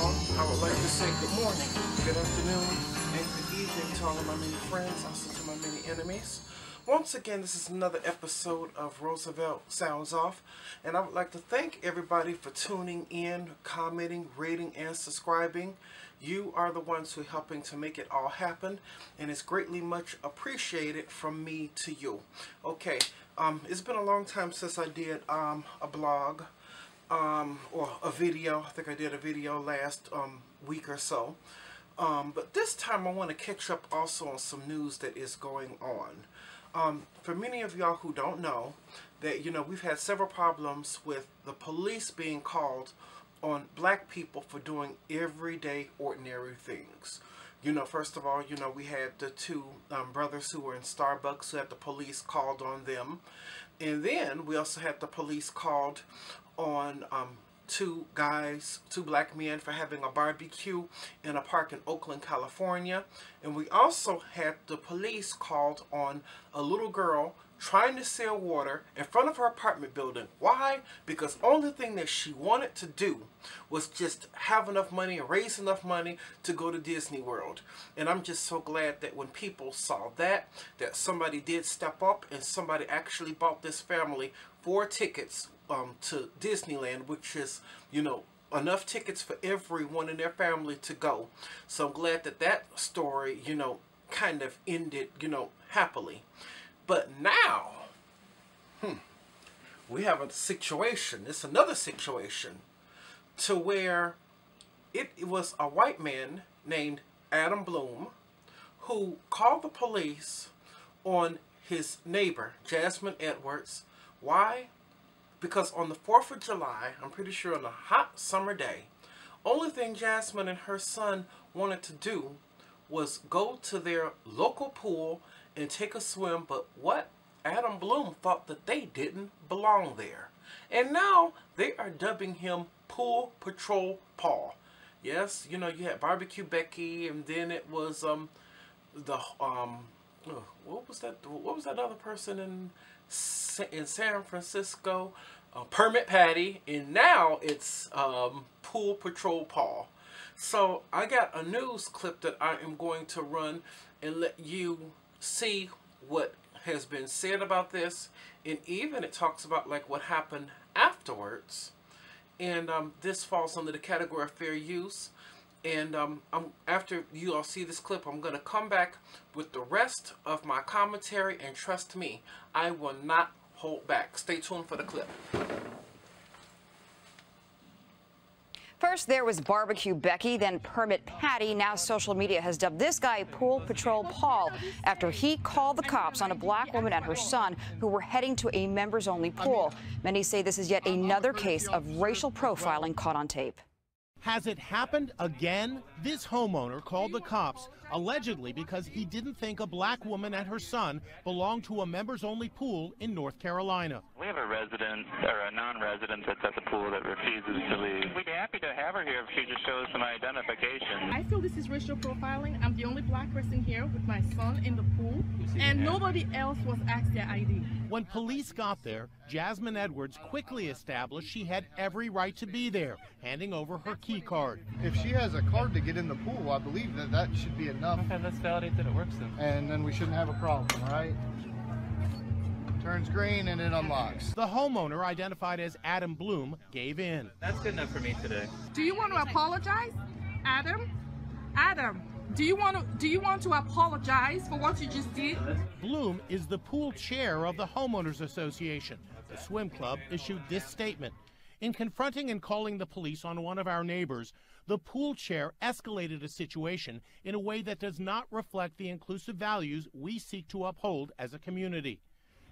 all, I would like to say good morning, good afternoon, and good evening to all of my many friends, also to my many enemies. Once again, this is another episode of Roosevelt Sounds Off, and I would like to thank everybody for tuning in, commenting, rating, and subscribing. You are the ones who are helping to make it all happen, and it's greatly much appreciated from me to you. Okay, um, it's been a long time since I did um, a blog um, or a video. I think I did a video last um, week or so. Um, but this time I want to catch up also on some news that is going on. Um, for many of y'all who don't know, that you know we've had several problems with the police being called on black people for doing everyday ordinary things. You know, first of all, you know, we had the two um, brothers who were in Starbucks who had the police called on them. And then we also had the police called on um, two guys, two black men for having a barbecue in a park in Oakland, California. And we also had the police called on a little girl trying to sell water in front of her apartment building. Why? Because only thing that she wanted to do was just have enough money and raise enough money to go to Disney World. And I'm just so glad that when people saw that, that somebody did step up and somebody actually bought this family four tickets um, to Disneyland, which is, you know, enough tickets for everyone in their family to go. So I'm glad that that story, you know, kind of ended, you know, happily. But now, hmm, we have a situation, it's another situation, to where it, it was a white man named Adam Bloom who called the police on his neighbor, Jasmine Edwards. Why? Because on the 4th of July, I'm pretty sure on a hot summer day, only thing Jasmine and her son wanted to do was go to their local pool and take a swim, but what? Adam Bloom thought that they didn't belong there. And now they are dubbing him Pool Patrol Paul. Yes, you know, you had Barbecue Becky, and then it was um the um oh, what was that what was that other person in in San Francisco, uh, Permit Patty, and now it's um, Pool Patrol Paul. So I got a news clip that I am going to run and let you see what has been said about this. And even it talks about like what happened afterwards. And um, this falls under the category of fair use. And um, after you all see this clip, I'm going to come back with the rest of my commentary. And trust me, I will not hold back. Stay tuned for the clip. First, there was Barbecue Becky, then Permit Patty. Now social media has dubbed this guy Pool Patrol Paul after he called the cops on a black woman and her son who were heading to a members-only pool. Many say this is yet another case of racial profiling caught on tape. Has it happened again? This homeowner called the cops allegedly because he didn't think a black woman and her son belonged to a members only pool in North Carolina. We have a resident or a non resident that's at the pool that refuses to leave. We'd be happy to have her here if she just shows some identification. I feel this is racial profiling. I'm the only black person here with my son in the pool, and nobody else was asked their ID. When police got there, Jasmine Edwards quickly established she had every right to be there, handing over her key card. If she has a card to get in the pool, I believe that that should be enough. Okay, let's validate that it works then. And then we shouldn't have a problem, right? Turns green and it unlocks. The homeowner, identified as Adam Bloom, gave in. That's good enough for me today. Do you want to apologize, Adam? Adam, do you want to do you want to apologize for what you just did? Bloom is the pool chair of the homeowners association. The swim club issued this statement. In confronting and calling the police on one of our neighbors, the pool chair escalated a situation in a way that does not reflect the inclusive values we seek to uphold as a community.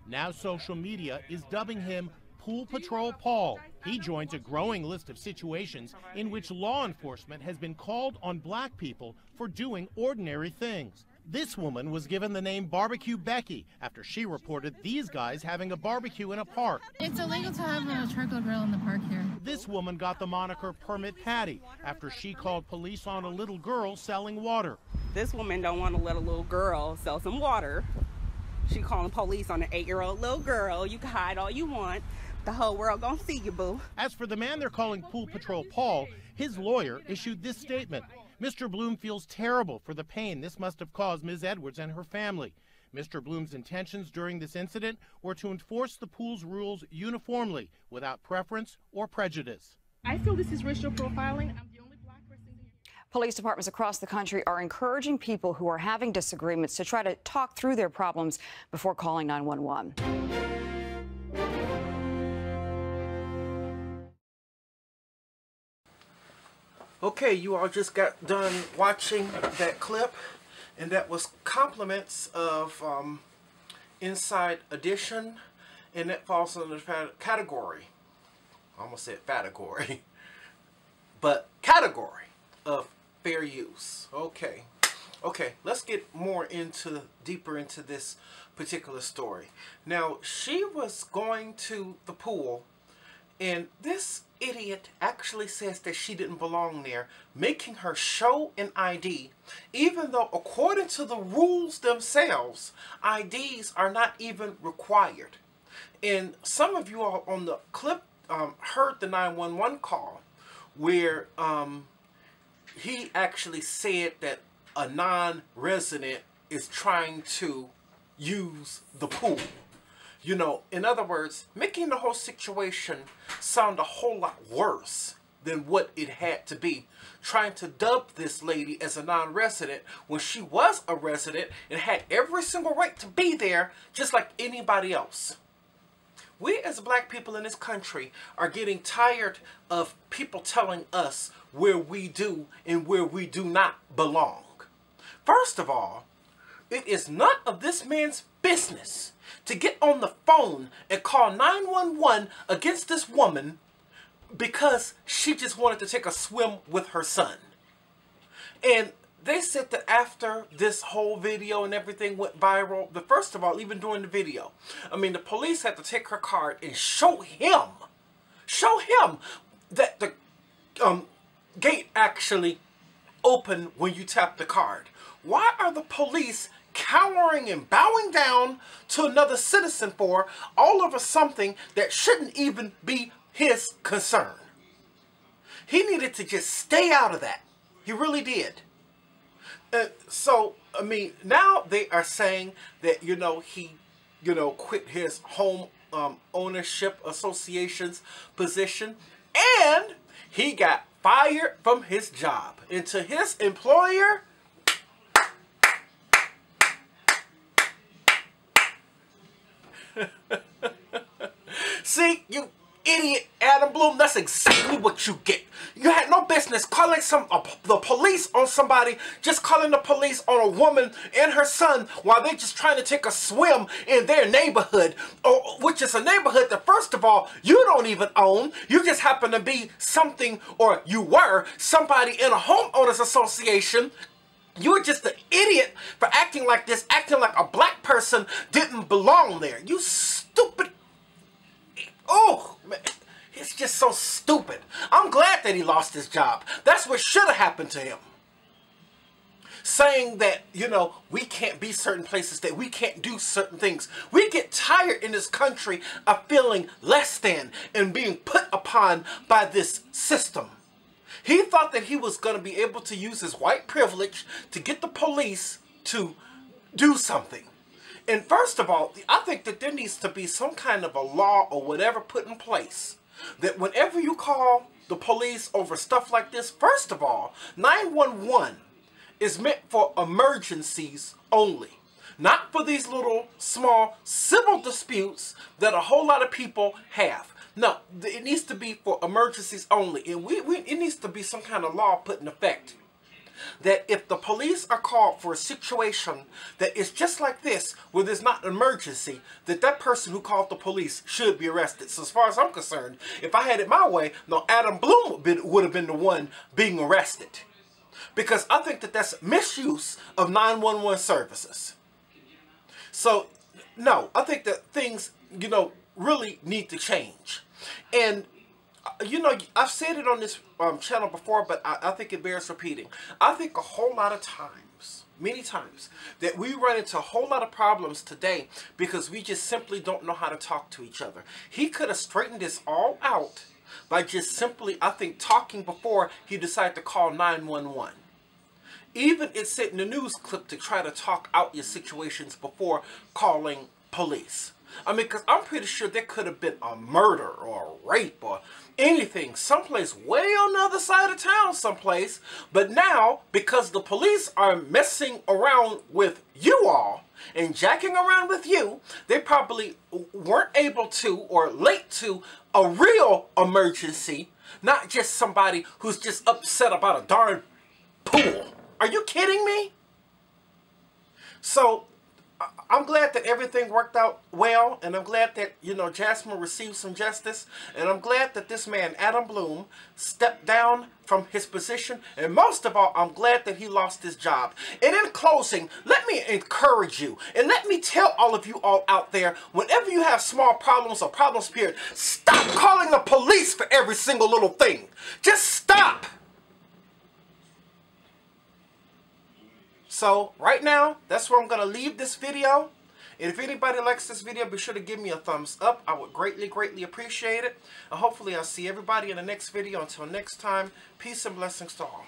Now social media is dubbing him Pool Patrol Paul. He joins a growing list of situations in which law enforcement has been called on black people for doing ordinary things. This woman was given the name Barbecue Becky after she reported these guys having a barbecue in a park. It's illegal to have a charcoal grill in the park here. This woman got the moniker Permit Patty after she called police on a little girl selling water. This woman don't want to let a little girl sell some water. She calling police on an eight-year-old little girl. You can hide all you want, The whole world gonna see you, boo. As for the man they're calling Pool Patrol Paul, his lawyer issued this statement. Mr. Bloom feels terrible for the pain this must have caused Ms. Edwards and her family. Mr. Bloom's intentions during this incident were to enforce the pool's rules uniformly, without preference or prejudice. I feel this is racial profiling. I'm the only black person. Police departments across the country are encouraging people who are having disagreements to try to talk through their problems before calling 911. Okay, you all just got done watching that clip, and that was compliments of um, Inside Edition, and that falls under category. I almost said category, but category of fair use. Okay, okay, let's get more into deeper into this particular story. Now, she was going to the pool, and this idiot actually says that she didn't belong there, making her show an ID, even though according to the rules themselves, IDs are not even required. And some of you all on the clip um, heard the 911 call where um, he actually said that a non-resident is trying to use the pool. You know, in other words, making the whole situation sound a whole lot worse than what it had to be. Trying to dub this lady as a non-resident when she was a resident and had every single right to be there just like anybody else. We as black people in this country are getting tired of people telling us where we do and where we do not belong. First of all, it is none of this man's business to get on the phone and call 911 against this woman because she just wanted to take a swim with her son. And they said that after this whole video and everything went viral, the first of all, even during the video, I mean, the police had to take her card and show him, show him that the um, gate actually opened when you tap the card. Why are the police cowering and bowing down to another citizen for all over something that shouldn't even be his concern? He needed to just stay out of that. He really did. Uh, so, I mean, now they are saying that, you know, he, you know, quit his home um, ownership association's position and he got fired from his job. And to his employer, See, you idiot Adam Bloom, that's exactly what you get. You had no business calling some uh, the police on somebody, just calling the police on a woman and her son while they're just trying to take a swim in their neighborhood, or, which is a neighborhood that first of all, you don't even own. You just happen to be something, or you were somebody in a homeowners association you're just an idiot for acting like this, acting like a black person didn't belong there. You stupid. Oh, man. It's just so stupid. I'm glad that he lost his job. That's what should have happened to him. Saying that, you know, we can't be certain places, that we can't do certain things. We get tired in this country of feeling less than and being put upon by this system. He thought that he was going to be able to use his white privilege to get the police to do something. And first of all, I think that there needs to be some kind of a law or whatever put in place that whenever you call the police over stuff like this, first of all, 911 is meant for emergencies only. Not for these little small civil disputes that a whole lot of people have. No, it needs to be for emergencies only. And we, we, it needs to be some kind of law put in effect. That if the police are called for a situation that is just like this, where there's not an emergency, that that person who called the police should be arrested. So as far as I'm concerned, if I had it my way, no, Adam Bloom would, have been the one being arrested. Because I think that that's misuse of 911 services. So, no, I think that things, you know, really need to change. And uh, you know, I've said it on this um, channel before, but I, I think it bears repeating. I think a whole lot of times many times that we run into a whole lot of problems today because we just simply don't know how to talk to each other. He could have straightened this all out by just simply, I think, talking before he decided to call 911. Even it said in the news clip to try to talk out your situations before calling police. I mean, because I'm pretty sure there could have been a murder or a rape or anything someplace way on the other side of town someplace. But now, because the police are messing around with you all and jacking around with you, they probably weren't able to or late to a real emergency, not just somebody who's just upset about a darn pool. Are you kidding me? So I'm glad that everything worked out well, and I'm glad that, you know, Jasmine received some justice, and I'm glad that this man, Adam Bloom, stepped down from his position, and most of all, I'm glad that he lost his job. And in closing, let me encourage you, and let me tell all of you all out there, whenever you have small problems or problems period, stop calling the police for every single little thing. Just stop. So right now, that's where I'm going to leave this video. And if anybody likes this video, be sure to give me a thumbs up. I would greatly, greatly appreciate it. And hopefully I'll see everybody in the next video. Until next time, peace and blessings to all.